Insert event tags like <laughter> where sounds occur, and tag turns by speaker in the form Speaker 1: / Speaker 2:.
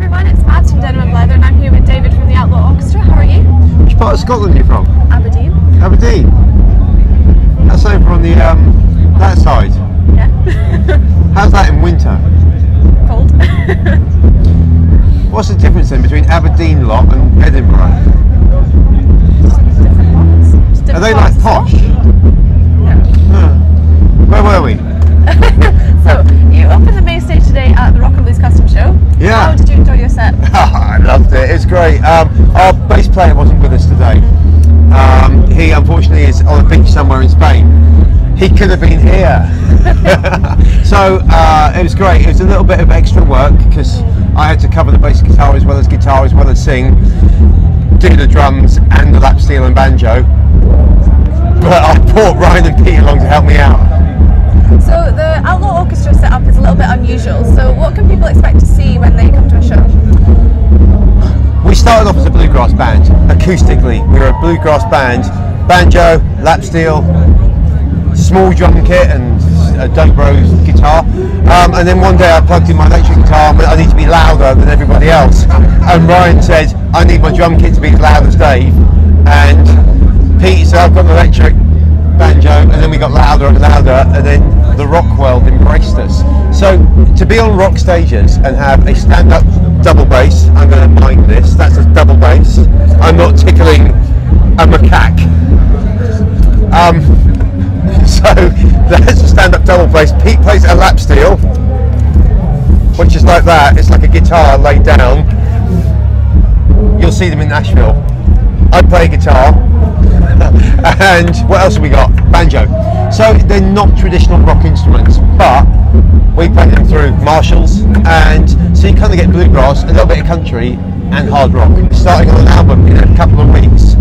Speaker 1: everyone, it's Mads from Denim and Blether and I'm here with David from the Outlaw Orchestra. How are you?
Speaker 2: Which part of Scotland are you from?
Speaker 1: Aberdeen.
Speaker 2: Aberdeen. That's over on the um, that side.
Speaker 1: Yeah. <laughs>
Speaker 2: How's that in winter?
Speaker 1: Cold. <laughs>
Speaker 2: What's the difference then between Aberdeen lot and Edinburgh? Great. Um, our bass player wasn't with us today. Um, he unfortunately is on a beach somewhere in Spain. He could have been here. <laughs> so uh, it was great. It was a little bit of extra work because I had to cover the bass guitar as well as guitar as well as sing, do the drums and the lap steel and banjo. But I brought Ryan and Pete along to help me out. Bluegrass band, acoustically. We're a bluegrass band, banjo, lap steel, small drum kit, and a Dobro's guitar. Um, and then one day I plugged in my electric guitar and I need to be louder than everybody else. And Ryan said, I need my drum kit to be as loud as Dave. And Pete said, I've got an electric banjo, and then we got louder and louder, and then the rock world embraced us. So to be on rock stages and have a stand-up double bass, I'm going to mind this. That's a double bass. I'm not tickling a macaque. Um, <laughs> so that's a stand-up double bass. Pete plays a lap steel, which is like that. It's like a guitar laid down. You'll see them in Nashville. I play guitar. And what else have we got? Banjo. So they're not traditional rock instruments, but we play them through Marshalls, and so you kind of get bluegrass, a little bit of country, and hard rock. Starting on an album in a couple of weeks.